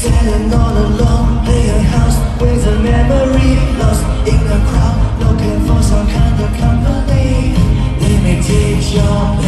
Sitting all alone, house With a memory lost. In the crowd Looking for some kind of company. Let me take your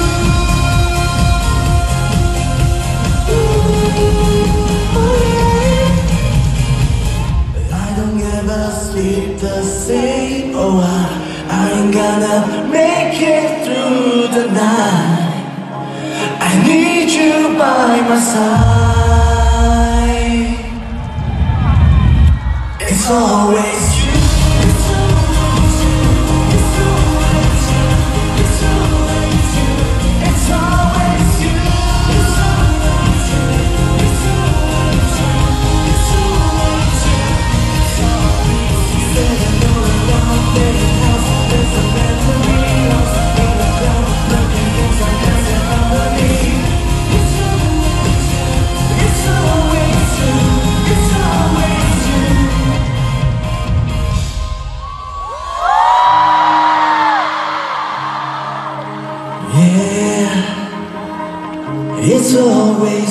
I'll sleep the same. Oh, I, I ain't gonna make it through the night. I need you by my side. It's always It's always